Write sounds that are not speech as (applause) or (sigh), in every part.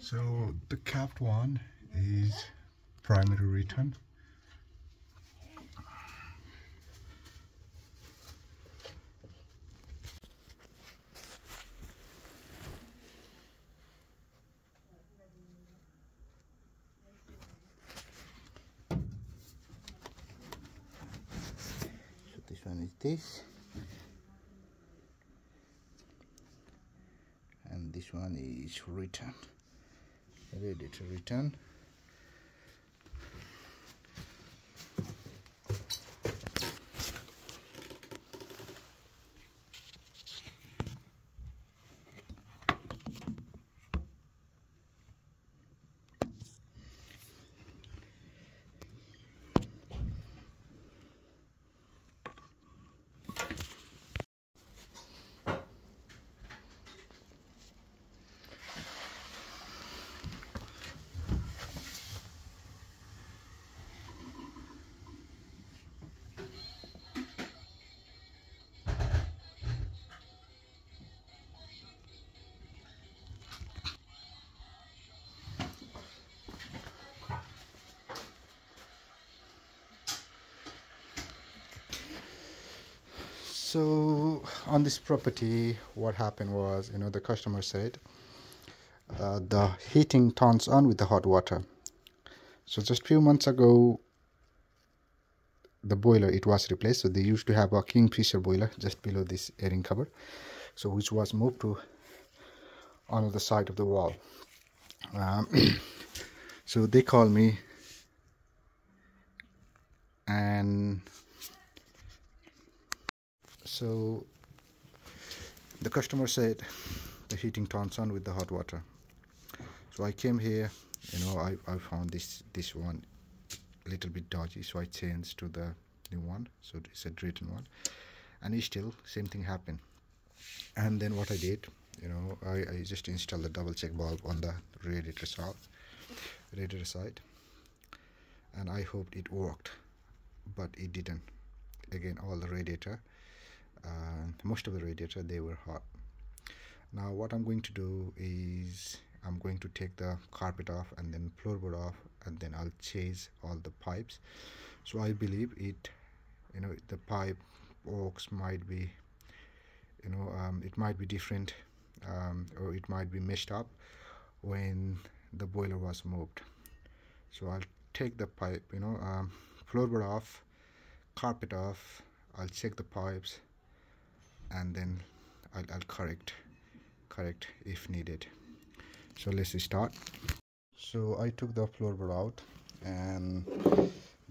So the capped one is primary return. So this. And this one is return ready to return so on this property what happened was you know the customer said uh, the heating turns on with the hot water. So just few months ago the boiler it was replaced. So they used to have a kingfisher boiler just below this airing cover. So which was moved to on the side of the wall. Um, (clears throat) so they called me and so the customer said the heating turns on with the hot water. So I came here you know I, I found this this one a little bit dodgy so I changed to the new one. So it's a written one. And it still same thing happened. And then what I did you know I, I just installed the double check valve on the radiator side radiator side. And I hoped it worked but it didn't. Again all the radiator most of the radiator they were hot. Now what I'm going to do is I'm going to take the carpet off and then floorboard off and then I'll chase all the pipes. So I believe it you know the pipe works might be you know um, it might be different um, or it might be messed up when the boiler was moved. So I'll take the pipe you know um, floorboard off carpet off I'll check the pipes and then I'll, I'll correct correct if needed. So let's start. So I took the floorboard out and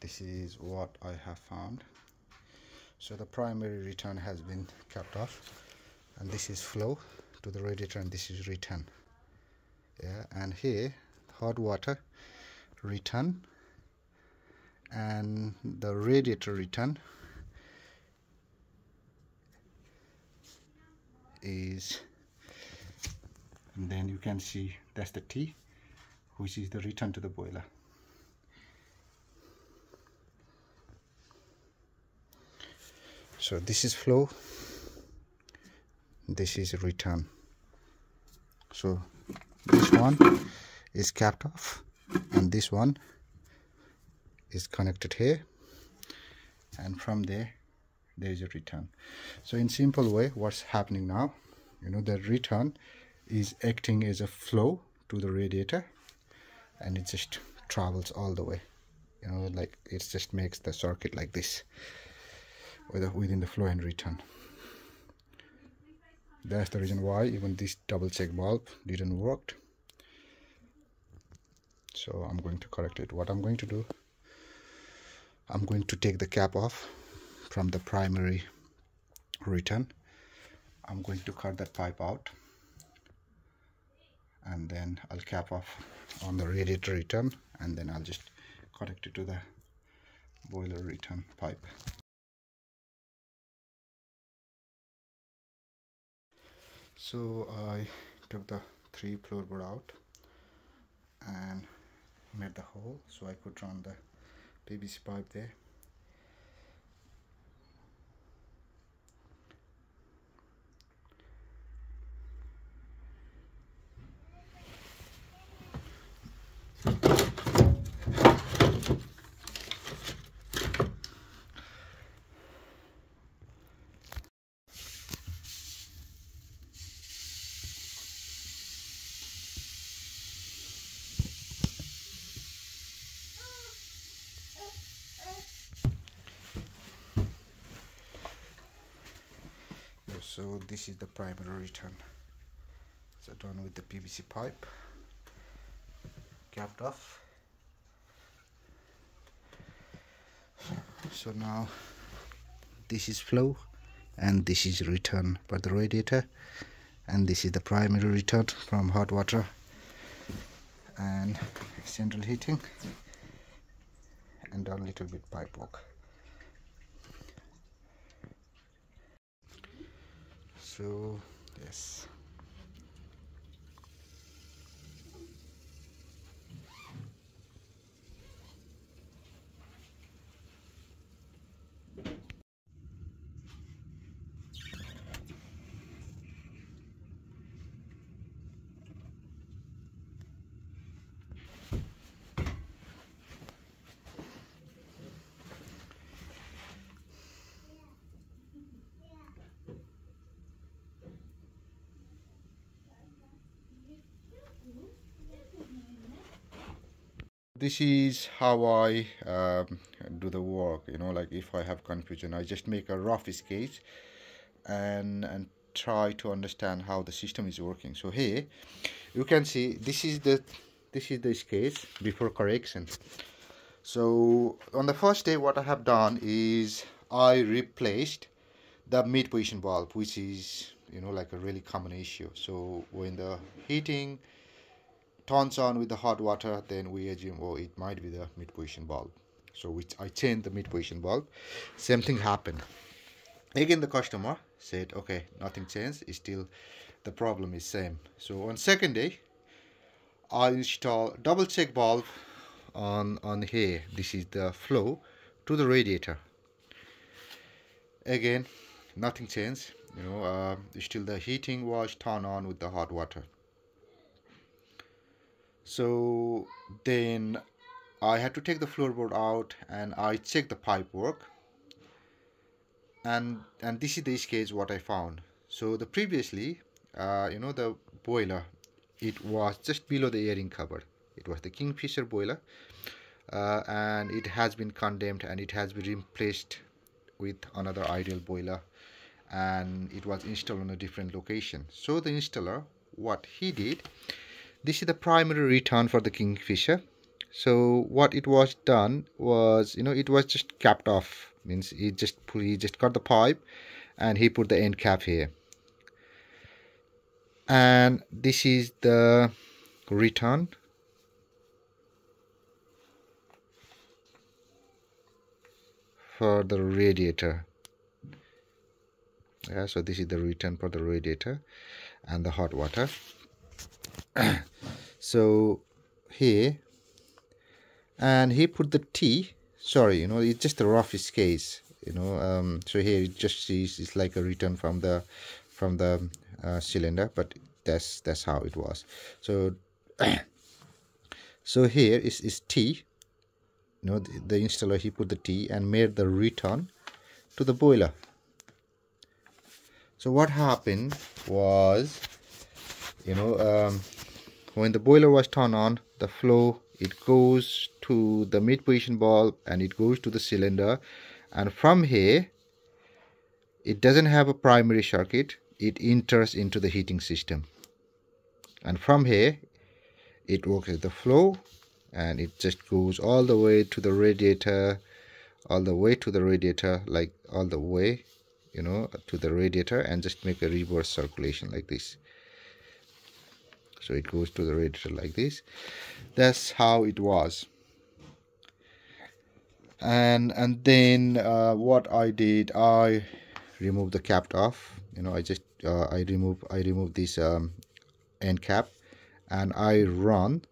this is what I have found. So the primary return has been kept off and this is flow to the radiator and this is return. Yeah and here hot water return and the radiator return is and then you can see that's the T which is the return to the boiler. So this is flow this is return. So this one is capped off and this one is connected here. And from there there is a return. So in simple way what's happening now you know the return is acting as a flow to the radiator and it just travels all the way you know like it just makes the circuit like this within the flow and return. That's the reason why even this double check valve didn't work. So I'm going to correct it. What I'm going to do I'm going to take the cap off from the primary return I'm going to cut that pipe out. And then I'll cap off on the radiator return and then I'll just connect it to the boiler return pipe. So I took the three floorboard out and made the hole so I could run the PVC pipe there so this is the primary return. So done with the PVC pipe. Capped off. So now this is flow and this is return by the radiator. And this is the primary return from hot water and central heating. And a little bit pipe work so yes this is how I um, do the work you know like if I have confusion I just make a rough sketch and and try to understand how the system is working. So here you can see this is the this is the sketch before correction. So on the first day what I have done is I replaced the mid position valve which is you know like a really common issue. So when the heating turns on with the hot water then we assume oh it might be the mid position valve. So which I changed the mid position valve. Same thing happened. Again the customer said okay nothing changed. It's still the problem is same. So on second day I install double check valve on on here. This is the flow to the radiator. Again nothing changed. You know uh, still the heating was turned on with the hot water so then I had to take the floorboard out and I checked the pipe work and and this is the case what I found. So the previously uh, you know the boiler it was just below the airing cupboard. It was the Kingfisher boiler uh, and it has been condemned and it has been replaced with another ideal boiler and it was installed on a different location. So the installer what he did this is the primary return for the kingfisher. So what it was done was you know it was just capped off. Means he just he just got the pipe and he put the end cap here. And this is the return. For the radiator. Yeah so this is the return for the radiator and the hot water (clears throat) so here. And he put the T. Sorry you know it's just a rough case you know um, so here it just sees it's like a return from the from the uh, cylinder but that's that's how it was. So (clears throat) so here is is T. You know the, the installer he put the T and made the return to the boiler. So what happened was you know um, when the boiler was turned on the flow it goes to the mid position valve and it goes to the cylinder. And from here it doesn't have a primary circuit. It enters into the heating system. And from here it works as the flow and it just goes all the way to the radiator all the way to the radiator like all the way you know to the radiator and just make a reverse circulation like this so it goes to the radiator like this. That's how it was. And and then uh, what I did I removed the cap off. You know I just uh, I remove I remove this um, end cap and I run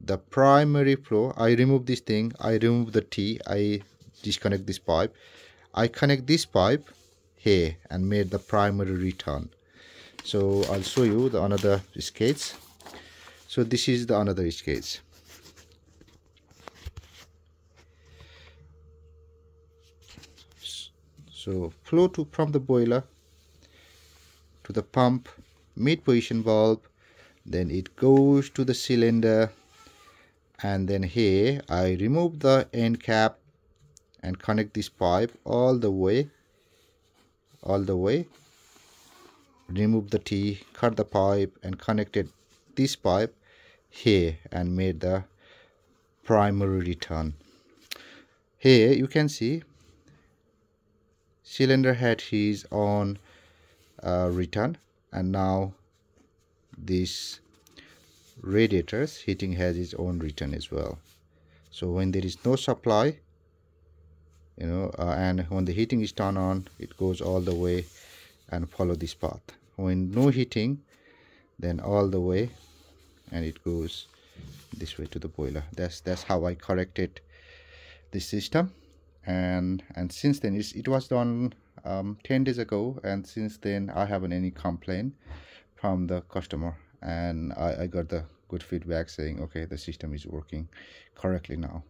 the primary flow I remove this thing. I remove the T. I disconnect this pipe. I connect this pipe here and made the primary return. So I'll show you the another sketch so this is the another sketch so flow to from the boiler to the pump mid position valve then it goes to the cylinder and then here I remove the end cap and connect this pipe all the way all the way remove the T cut the pipe and connected this pipe here and made the primary return. Here you can see cylinder head is on uh, return. And now this radiators heating has its own return as well. So when there is no supply you know uh, and when the heating is turned on it goes all the way and follow this path. When no heating then all the way and it goes this way to the boiler. That's that's how i corrected the system. And and since then it was done um, 10 days ago. And since then i haven't any complaint from the customer. And I, I got the good feedback saying okay the system is working correctly now